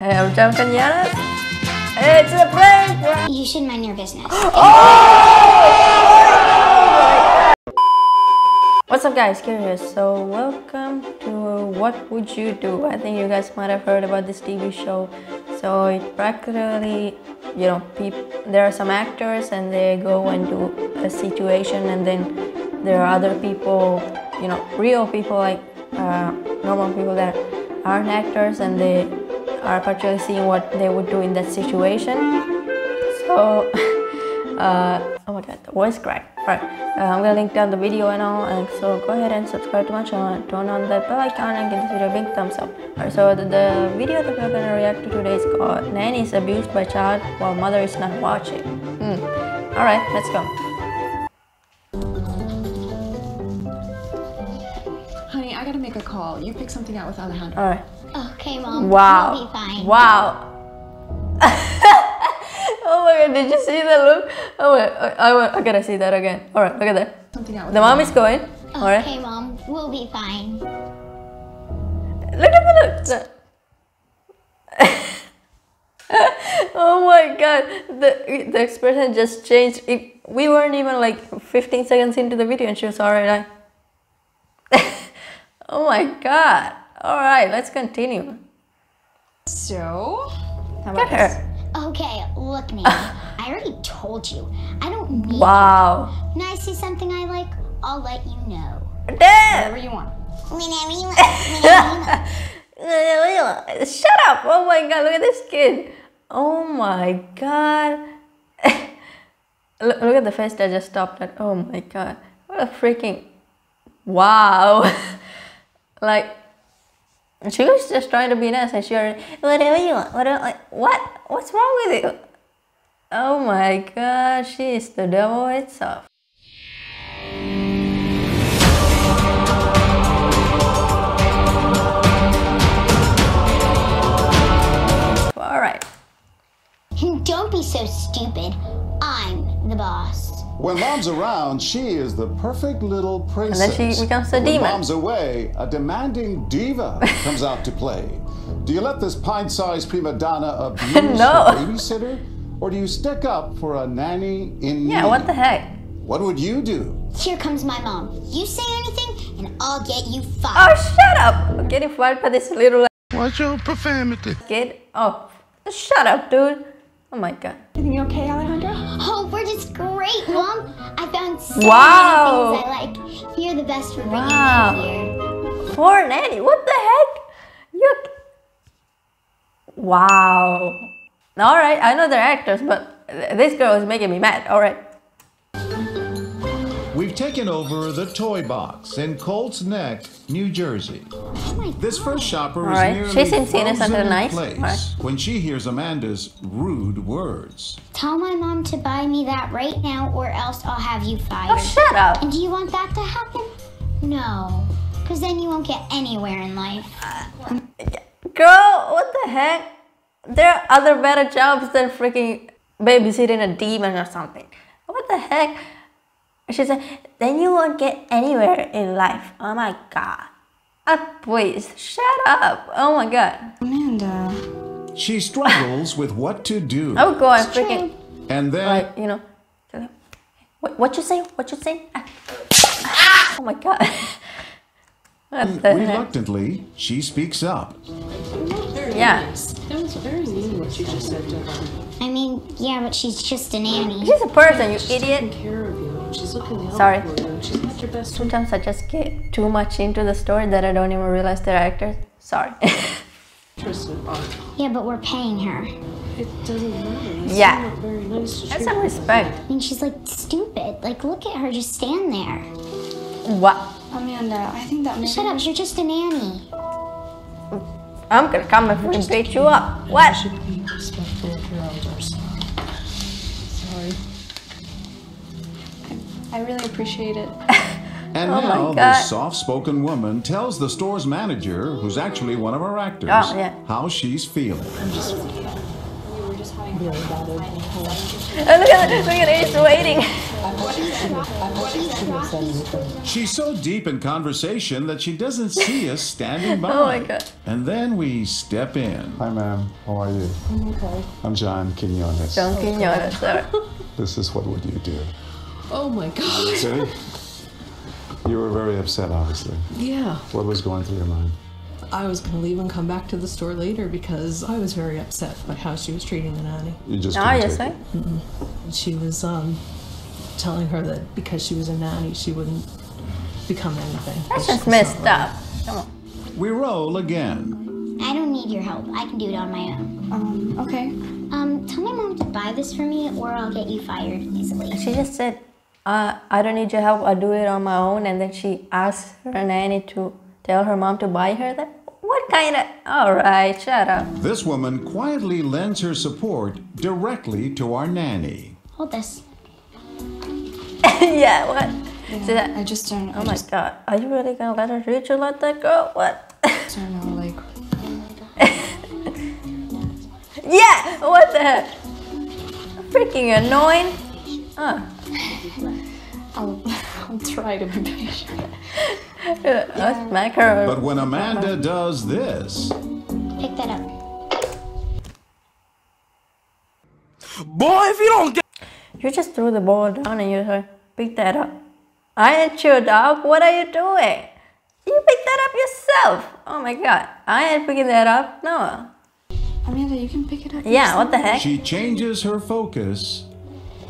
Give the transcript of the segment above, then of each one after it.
Hey, I'm John Quinones. It's a prank! You should mind your business. What's up guys, here. So welcome to What Would You Do? I think you guys might have heard about this TV show. So it practically, you know, peop- there are some actors and they go and do a situation and then there are other people, you know, real people like uh, normal people that aren't actors and they are actually seeing what they would do in that situation. So, uh, oh my god, the voice crack. Right, uh, I'm gonna link down the video and all, and so go ahead and subscribe to my channel, turn on that bell icon, and give this video a big thumbs up. Alright, so the, the video that we're gonna react to today is called Nanny is abused by child while mother is not watching. Hmm. Alright, let's go. Honey, I gotta make a call. You pick something out with Alejandro. Alright. Okay, mom. Wow. You'll be fine. Wow. oh my god, did you see the look? Oh my, I, I, I gotta see that again. Alright, look at that. Something out with The mom is going. Alright. Okay, mom. We'll be fine. Look at the look. The- oh my god, the the expression just changed. It, we weren't even like 15 seconds into the video, and she was already like, "Oh my god!" All right, let's continue. So, how Look about at this? her. Okay, look, Nanny. Ah. I already told you. I don't need Wow. you. When I see something I like, I'll let you know. Damn. Whatever you want. Whenever you want. Whenever you want. Shut up! Oh my god, look at this kid. Oh my god. look, look at the face that just stopped at. Oh my god. What a freaking. Wow. like, she was just trying to be nice and she already. Whatever you want. Whatever, like, what? What's wrong with you? Oh my god, she is the devil itself. Alright. Don't be so stupid. I'm the boss. When mom's around, she is the perfect little princess. And then she becomes a When demon. mom's away, a demanding diva comes out to play. Do you let this pint-sized prima donna abuse No. her babysitter, or do you stick up for a nanny in Yeah, need? what the heck? What would you do? Here comes my mom. You say anything, and I'll get you fired. Oh, shut up! I'm getting fired by this little Watch your profanity. kid. Oh, shut up, dude. Oh my god. Everything okay, Alejandro? Oh, we're just great, mom. I found so Wow. many things I like. You're the best for bringing Wow. me here. Poor nanny. What the heck? You. Wow. All right, I know they're actors, but th- this girl is making me mad. All right. We've taken over the toy box in Colts Neck, New Jersey. Oh this first shopper All is right, nearly she seems innocent frozen and in nice. place All right. when she hears Amanda's rude words. Tell my mom to buy me that right now, or else I'll have you fired. Oh, fired. shut up. and do you want that to happen? No, because then you won't get anywhere in life. Girl, what the heck? There are other better jobs than freaking babysitting a demon or something. What the heck? She said, then you won't get anywhere in life. Oh my god. Ah, please, shut up. Oh my god. Amanda. She struggles with what to do. Oh god, go and freaking, And then like, you know, what, what you say? What you say? Ah. Oh my god. what the heck? reluctantly, she speaks up. Yeah. That was very mean what you just said to her. I mean, yeah, but she's just a nanny. She's a person, you idiot. Care of you. She's looking out Sorry. for you. She's not your best friend. Sometimes I just get too much into the story that I don't even realize they're actors. Sorry. Tristan, Yeah, but we're paying her. it doesn't matter. It's Yeah. not very nice to That's treat some respect. I mean, she's like stupid. Like, look at her just stand there. What? Amanda, I think that Shut up, you're just a nanny. I'm gonna come and freaking beat you up. What? I really appreciate it. And Oh my now God. this soft-spoken woman tells the store's manager, who's actually one of our actors, Oh, yeah. how she's feeling. hear about it. Oh, look at look at Ace waiting. She's so deep in conversation that she doesn't see us standing by. Oh my God. And then we step in. Hi, ma'am. How are you? I'm okay. I'm John Quinones. John Quinones, sorry. This is what would you do? Oh my god. See? You were very upset, obviously. Yeah. What was going through your mind? I was gonna leave and come back to the store later because I was very upset by how she was treating the nanny. You just Ah, yes, I. it. And she was um, telling her that because she was a nanny, she wouldn't become anything. That's just messed up. Come on. We roll again. I don't need your help. I can do it on my own. Um, okay. Um, tell my mom to buy this for me or I'll get you fired easily. She just said, uh, I don't need your help, I'll do it on my own. And then she asked her nanny to tell her mom to buy her that. What kind of. Alright, shut up. This woman quietly lends her support directly to our nanny. Hold this. yeah, what? So that- I just don't. oh I my just god. Are you really gonna let her treat you like that girl? What? I don't know. Like, yeah! What the heck? Freaking annoying. Oh. I'll, I'll try to be patient. Uh, I'll smack her. But when Amanda does this, Pick that up. Boy, if you don't get. You just threw the ball down and you like, pick that up. I ain't your dog. What are you doing? You picked that up yourself. Oh my god. I ain't picking that up. No. Amanda, you can pick it up. Yeah, what the heck? she changes her focus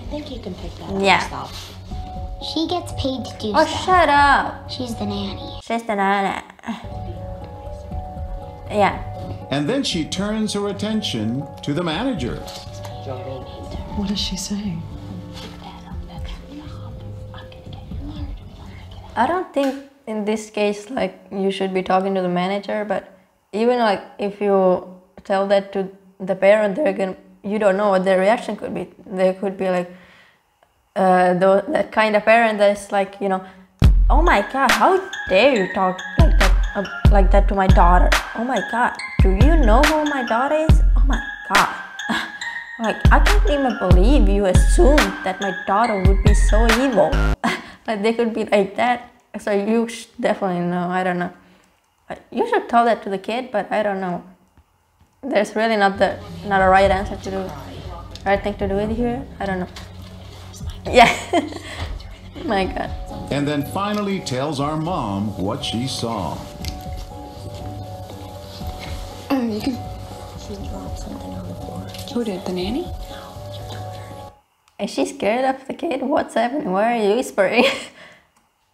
I think you can pick that up Yeah. yourself. She gets paid to do Oh, stuff. shut up. She's the nanny. She's the nana. Yeah. and then she turns her attention to the manager. What is she saying? I don't think in this case like you should be talking to the manager, but even like if you tell that to the parent, they're gonna you don't know what their reaction could be. They could be like uh, tho- that kind of parent that's like you know, oh my god, how dare you talk like that uh, like that to my daughter? Oh my god, do you know who my daughter is? Oh my god. Like, I can't even believe you assumed that my daughter would be so evil. like, they could be like that. So, you definitely know. I don't know. You should tell that to the kid, but I don't know. There's really not the not a right answer to do, right thing to do it here. I don't know. Yeah. my God. And then finally tells our mom what she saw. Oh, you can. Who did the nanny? Is she scared of the kid? What's happening? Why are you whispering?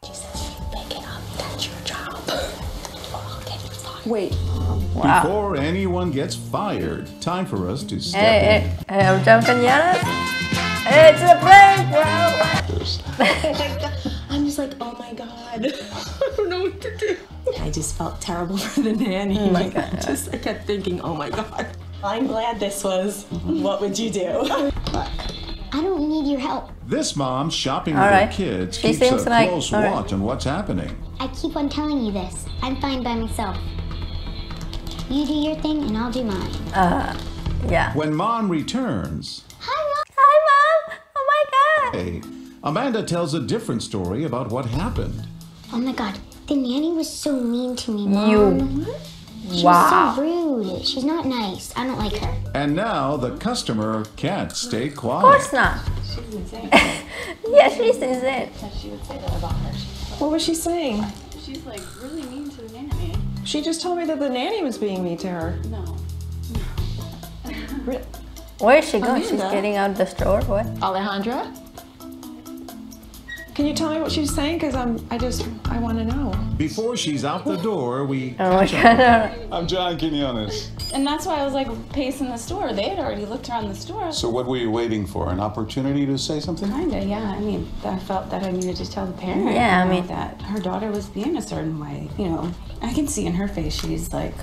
She says you pick it up. That's your job. Or I'll get you fired. Wait. wow. Before anyone gets fired, time for us to step Hey, in. hey, hey, I'm John Quinones. It's a prank, bro. I'm just like, oh my god. I don't know what to do. I just felt terrible for the nanny. Oh my God. just I kept thinking, oh my god. I'm glad this was what would you do? I don't need your help. This mom shopping All with right. her kids She keeps a like- close all right. watch on what's happening. I keep on telling you this. I'm fine by myself. You do your thing and I'll do mine. Uh, yeah. When mom returns, my Amanda tells a different story about what happened. Oh my god. The nanny was so mean to me, You. Mom. She Wow. was so rude. She's not nice. I don't like her. And now the customer can't stay quiet. Of course not. She's insane. yeah, she's insane. What was she saying? She's like really mean to the nanny. She just told me that the nanny was being mean to her. No. Re- Where is she going? She's getting out of the store. What? Alejandra? Can you tell me what she's saying? Cause I'm, I just, I want to know. Before she's out the door, we Oh my catch up. god. I'm John Quinones. And that's why I was like pacing the store. They had already looked around the store. So, what were you waiting for? An opportunity to say something? Kinda, yeah. I mean, I felt that I needed to tell the parent. Yeah, I mean- that her daughter was being a certain way. You know, I can see in her face she's like,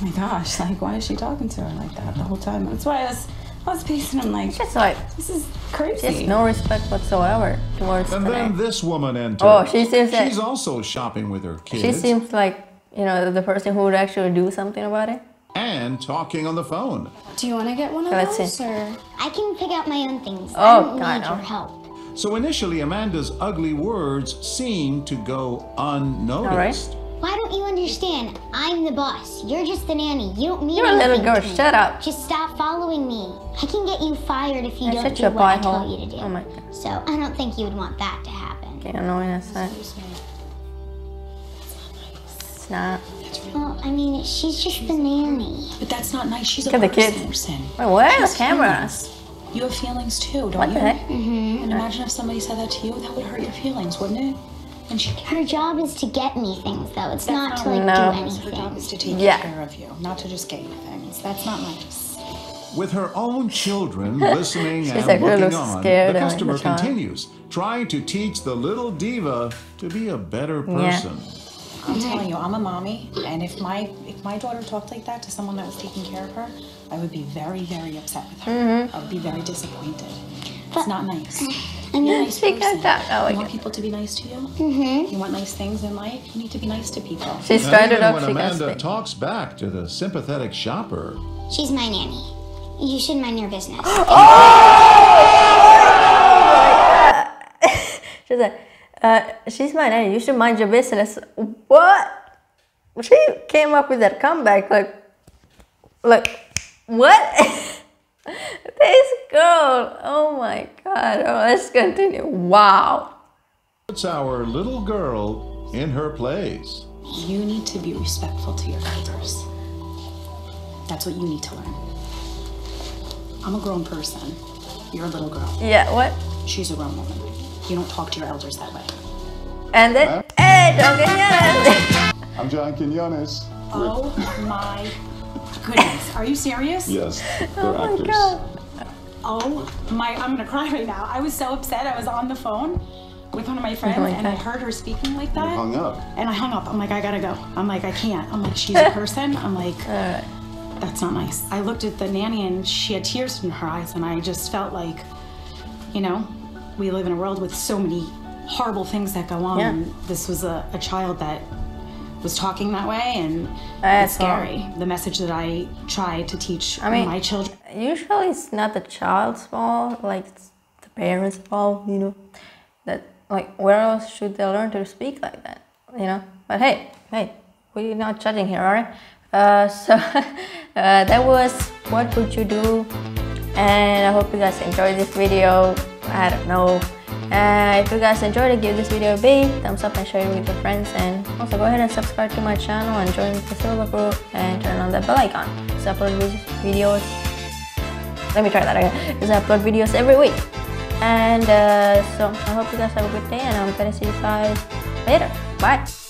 oh my gosh, like why is she talking to her like that the whole time? That's why I was, I was pacing. I'm like, Just like, this is crazy. just no respect whatsoever towards the And then nanny. this woman enters. Oh, she seems like- She's also shopping with her kids. She seems like, you know, the person who would actually do something about it. and talking on the phone. Do you want to get one of Let's those? see. Or I can pick out my own things. Oh, I don't God, need your help. So initially, Amanda's ugly words seemed to go unnoticed. Why don't you understand? I'm the boss. You're just the nanny. You don't mean You're a little girl. Shut up. Just stop following me. I can get you fired if you You're don't such do a what I butthole. tell you to do. Oh my god. So I don't think you would want that to happen. Okay, annoying as that. It's not. Well, I mean, she's just the nanny. But that's not nice. She's a Look at the person. kids. person. Wait, where are the She's cameras? feelings. You have feelings too, don't What you? the heck? Mm-hmm. And imagine if somebody said that to you, that would hurt your feelings, wouldn't it? And she can. Her job is to get me things, though. It's not to like No. do Her anything. job is to take Yeah. care of you, not to just get you things. That's not nice. With her own children listening She's and like, looking looks on, scared the of customer the child. continues, trying to teach the little diva to be a better Yeah. person. I'm telling you, I'm a mommy, and if my if my daughter talked like that to someone that was taking care of her, I would be very, very upset with her. Mm-hmm. I would be very disappointed. It's not nice. I mean, You're a nice She person. got that. Oh, you my want God. people to be nice to you. Mm-hmm. You want nice things in life. You need to be nice to people. She's And started even up. when She can Amanda speak. talks back to the sympathetic shopper, she's my nanny. You should mind your business. She's like, uh, she's my nanny. You should mind your business. What? She came up with that comeback. Like, like, what? this girl. Oh my god. Oh, let's continue. Wow. puts our little girl in her place. You need to be respectful to your elders. That's what you need to learn. I'm a grown person. You're a little girl. Yeah. What? She's a grown woman. You don't talk to your elders that way. And then, hey, don't get. I'm John Quinones. Oh my goodness. Are you serious? Yes, they're Oh my actors. god. Oh my, I'm gonna cry right now. I was so upset. I was on the phone with one of my friends my and I heard her speaking like that. Hung up. And I hung up. I'm like, I gotta go. I'm like, I can't. I'm like, she's a person. I'm like, uh. that's not nice. I looked at the nanny and she had tears in her eyes, and I just felt like, you know, we live in a world with so many horrible things that go on. Yeah. And this was a, a child that was talking that way, and That's it's scary. The message that I try to teach I mean- my children. Usually it's not the child's fault, like it's the parents' fault, you know. That like where else should they learn to speak like that, you know? But hey, hey, we're not judging here, alright? Uh, so uh, that was what would you do, and I hope you guys enjoyed this video. I don't know. Uh, if you guys enjoyed it, give this video a big thumbs up and share it with your friends. And also go ahead and subscribe to my channel and join the Silver Crew and turn on the bell icon. I upload videos let me try that again because I upload videos every week and uh, so I hope you guys have a good day and I'm gonna see you guys later bye